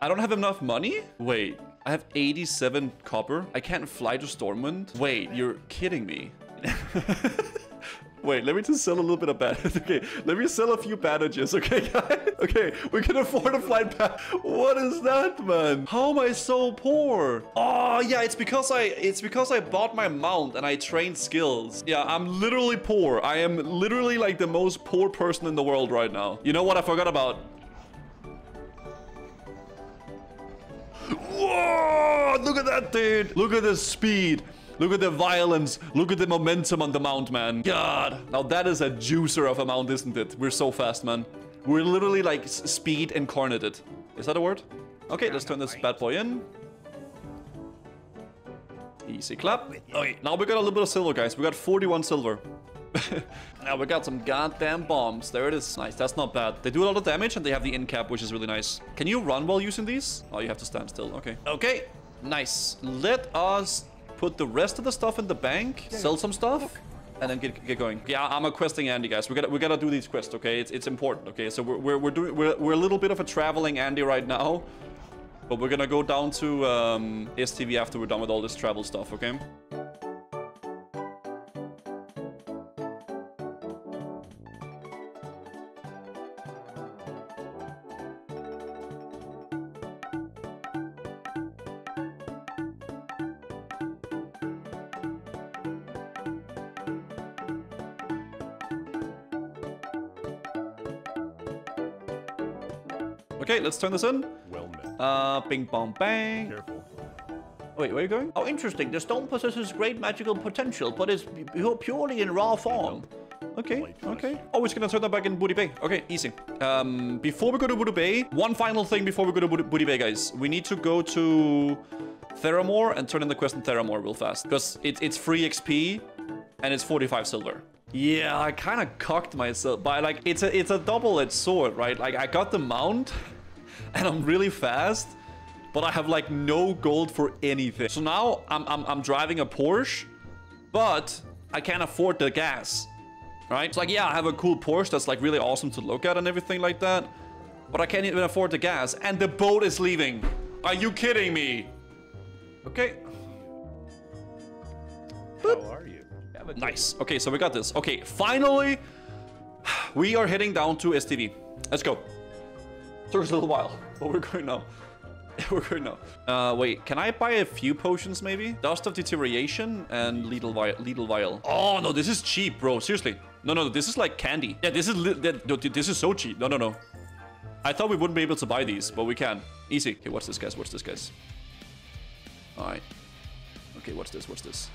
I don't have enough money? Wait, I have 87 copper. I can't fly to Stormwind? Wait, you're kidding me. Wait, let me just sell a little bit of bandages. Okay, let me sell a few bandages, okay, guys? Okay, we can afford a flight back. What is that, man? How am I so poor? Oh, yeah, it's because I it's because I bought my mount and I trained skills. Yeah, I'm literally poor. I am literally like the most poor person in the world right now. You know what I forgot about? Whoa! Look at that, dude. Look at the speed. Look at the violence. Look at the momentum on the mount, man. God. Now that is a juicer of a mount, isn't it? We're so fast, man. We're literally like speed incarnated. Is that a word? Okay, let's turn this bad boy in. Easy clap. Okay, now we got a little bit of silver, guys. We got 41 silver. now we got some goddamn bombs. There it is. Nice. That's not bad. They do a lot of damage and they have the in cap, which is really nice. Can you run while using these? Oh, you have to stand still. Okay. Okay. Nice. Let us put the rest of the stuff in the bank, sell some stuff, and then get, get going. Yeah, I'm a questing Andy, guys. We gotta we gotta do these quests, okay? It's it's important, okay? So we're we're, we're doing we're we're a little bit of a traveling Andy right now, but we're gonna go down to um, STV after we're done with all this travel stuff, okay? Okay, let's turn this in. Well met. Uh, bing bong bang. Careful. Wait, where are you going? Oh, interesting. The stone possesses great magical potential, but is purely in raw form. Okay, okay. Oh, it's gonna turn that back in Booty Bay. Okay, easy. Um, before we go to Booty Bay, one final thing before we go to Booty, Booty Bay, guys. We need to go to Theramore and turn in the quest in Theramore real fast. Because it, it's free XP and it's 45 silver. Yeah, I kind of cocked myself, but like, it's a, it's a double-edged sword, right? Like, I got the mount and I'm really fast, but I have like no gold for anything. So now I'm, I'm, I'm driving a Porsche, but I can't afford the gas, right? It's like, yeah, I have a cool Porsche that's like really awesome to look at and everything like that, but I can't even afford the gas and the boat is leaving. Are you kidding me? Okay, How are you? Nice. Okay, so we got this. Okay, finally, we are heading down to STV. Let's go. Took us a little while, but we're going now. we're going now. Uh, wait, can I buy a few potions maybe? Dust of Deterioration and Lethal Vial. Lethal Vial. Oh, no, this is cheap, bro. Seriously. No, no, this is like candy. Yeah, this is this is so cheap. No, no, no. I thought we wouldn't be able to buy these, but we can. Easy. Okay, what's this, guys? What's this, guys? All right. Okay, what's this? What's this?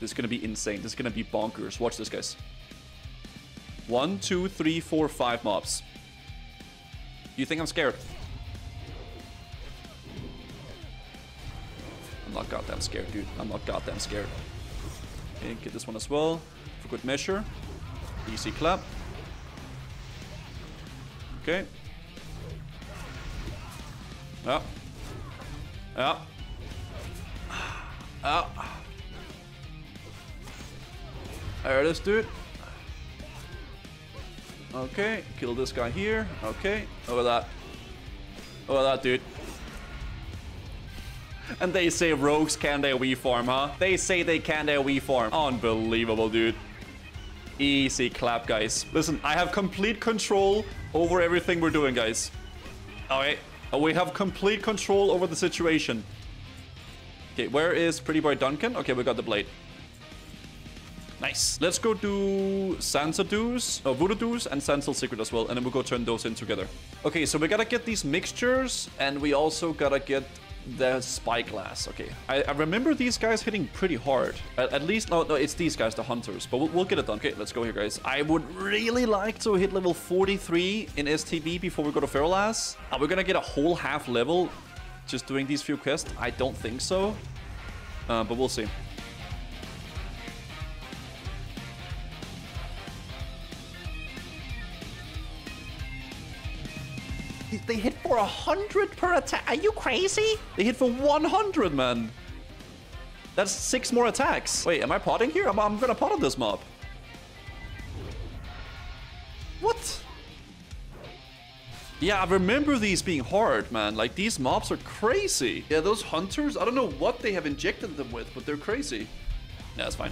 This is gonna be insane. This is gonna be bonkers. Watch this, guys. One, two, three, four, five mobs. You think I'm scared? I'm not goddamn scared, dude. I'm not goddamn scared. Okay, get this one as well. For good measure. Easy clap. Okay. Yeah. Yeah. Yeah. There do it. Okay, kill this guy here. Okay, over that. Over that, dude. And they say rogues can their Wii farm, huh? They say they can their Wii farm. Unbelievable, dude. Easy clap, guys. Listen, I have complete control over everything we're doing, guys. Alright. Uh, we have complete control over the situation. Okay, where is Pretty Boy Duncan? Okay, we got the blade. Nice. Let's go do Sansa Doos, no, Voodoo Dues and Zanzil Secret as well, and then we'll go turn those in together. Okay, so we gotta get these mixtures, and we also gotta get the Spyglass. Okay, I, I remember these guys hitting pretty hard. At, at least, no, no, it's these guys, the Hunters, but we'll, we'll get it done. Okay, let's go here, guys. I would really like to hit level 43 in STV before we go to Feralas. Are we gonna get a whole half level just doing these few quests? I don't think so, uh, but we'll see. They hit for a hundred per attack. Are you crazy? They hit for 100, man. That's six more attacks. Wait, am I potting here? I'm, I'm gonna pot on this mob. What? Yeah, I remember these being hard, man. Like, these mobs are crazy. Yeah, those hunters, I don't know what they have injected them with, but they're crazy. Yeah, that's fine.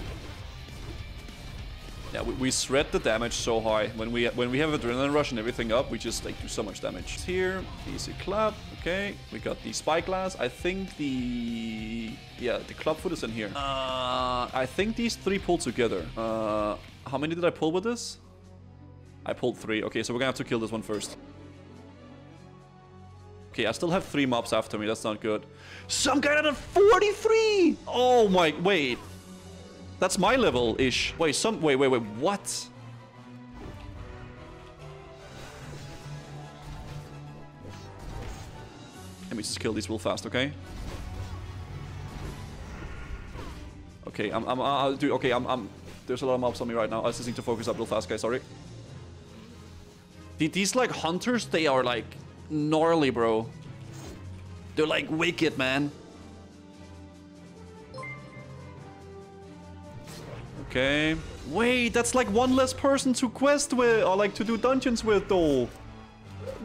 Yeah, we, we shred the damage so high. When we when we have adrenaline rush and everything up, we just like do so much damage. Here, easy club. Okay, we got the spyglass. I think the yeah the club foot is in here. Uh, I think these three pull together. Uh, how many did I pull with this? I pulled three. Okay, so we're gonna have to kill this one first. Okay, I still have three mobs after me. That's not good. Some guy at a 43! Oh my, wait. That's my level-ish. Wait, some, wait, wait, wait, what? Let me just kill these real fast, okay? Okay, I'm, I'm, I'll do, okay, I'm, I'm, there's a lot of mobs on me right now. I just need to focus up real fast, guys, sorry. These, like, hunters, they are, like, gnarly, bro. They're, like, wicked, man. Okay. Wait, that's like one less person to quest with, or like to do dungeons with, though.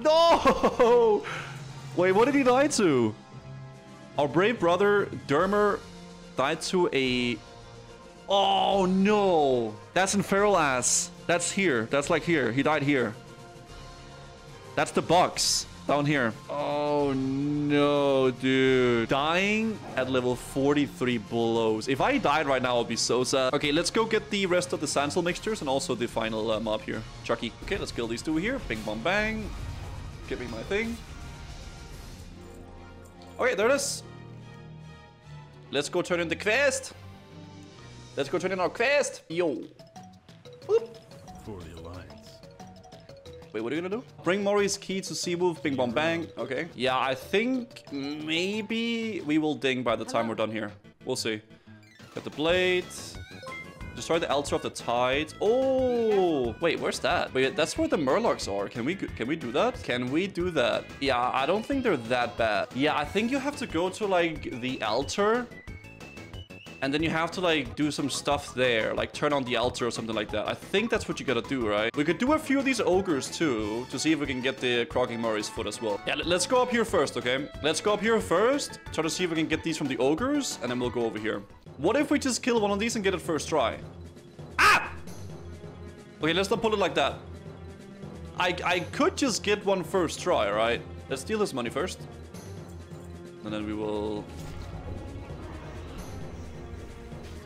No! Wait, what did he die to? Our brave brother, Dermer, died to a... Oh, no! That's in Feralas. That's here. That's like here. He died here. That's the box. Down here. Oh no, dude. Dying at level 43 blows. If I died right now, I'll be so sad. Okay, let's go get the rest of the Zanzil mixtures and also the final uh, mob here. Chucky. Okay, let's kill these two here. Bing, bong, bang. Give me my thing. Okay, there it is. Let's go turn in the quest. Let's go turn in our quest. Yo. Boop. For the Alliance. Wait, what are you gonna do? Bring Maury's key to Seawolf, bing bong bang. Okay. Yeah, I think maybe we will ding by the time we're done here. We'll see. Got the blade. Destroy the altar of the tide. Oh, wait, where's that? Wait, that's where the murlocs are. Can we can we do that? Can we do that? Yeah, I don't think they're that bad. Yeah, I think you have to go to like the altar and then you have to like do some stuff there, like turn on the altar or something like that. I think that's what you gotta do, right? We could do a few of these ogres too, to see if we can get the Croaking Maury's foot as well. Yeah, let's go up here first, okay? Let's go up here first, try to see if we can get these from the ogres, and then we'll go over here. What if we just kill one of these and get it first try? Ah! Okay, let's not put it like that. I, I could just get one first try, right? Let's steal this money first. And then we will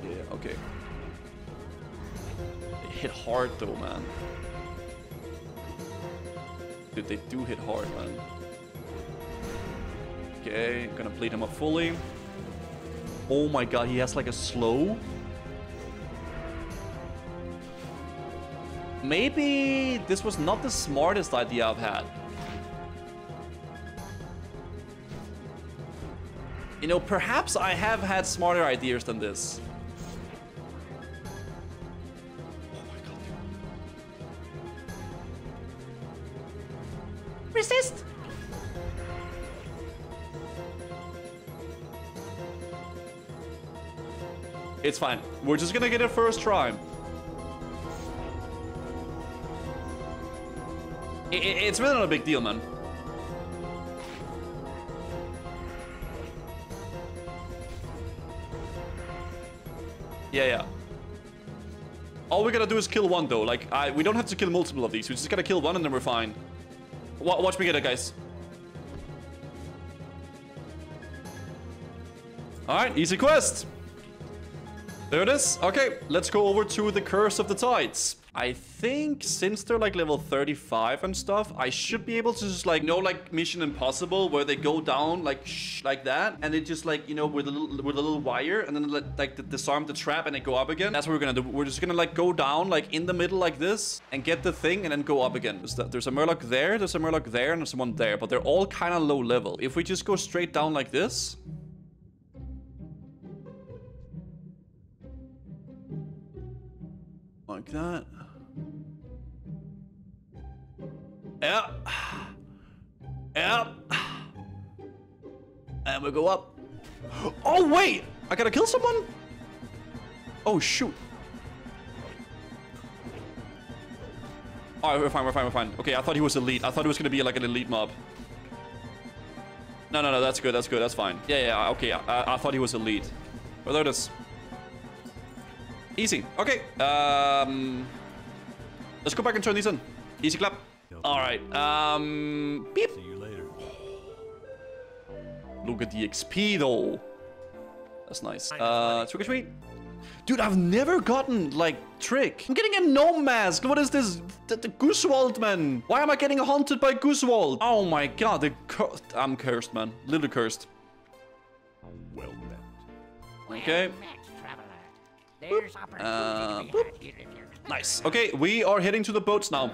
Yeah, okay. They hit hard though, man. Dude, they do hit hard, man. Okay, gonna bleed him up fully. Oh my god, he has like a slow. Maybe this was not the smartest idea I've had. You know, perhaps I have had smarter ideas than this. It's fine. We're just gonna get it first try. I- I- it's really not a big deal, man. Yeah, yeah. All we gotta do is kill one, though. Like, I, we don't have to kill multiple of these. We just gotta kill one and then we're fine. Wa watch me get it, guys. Alright, easy quest. There it is. Okay, let's go over to the Curse of the Tides. I think since they're like level 35 and stuff, I should be able to just like, know like Mission Impossible where they go down like shh, like that. And it just like, you know, with a little, with a little wire and then like, like disarm the trap and they go up again. That's what we're gonna do. We're just gonna like go down like in the middle like this and get the thing and then go up again. There's, there's a Murloc there, there's a Murloc there, and there's one there. But they're all kind of low level. If we just go straight down like this, like that. Yep. Yep. And we go up. Oh, wait! I gotta kill someone? Oh, shoot. Alright, we're fine, we're fine, we're fine. Okay, I thought he was elite. I thought it was gonna be like an elite mob. No, no, no, that's good, that's good, that's fine. Yeah, yeah, okay, I, I thought he was elite. But there it is. Easy. Okay, um... Let's go back and turn these on. Easy clap. Alright, um... Beep. See you later. Look at the XP though. That's nice. Uh, trick or treat. Dude, I've never gotten like trick. I'm getting a gnome mask. What is this? The, the Goosewald, man. Why am I getting haunted by Goosewald? Oh my god, the cur I'm cursed, man. Little cursed. Well met. Okay. Next, traveler. There's opportunity Uh, to be had here if you're Nice. Okay, we are heading to the boats now.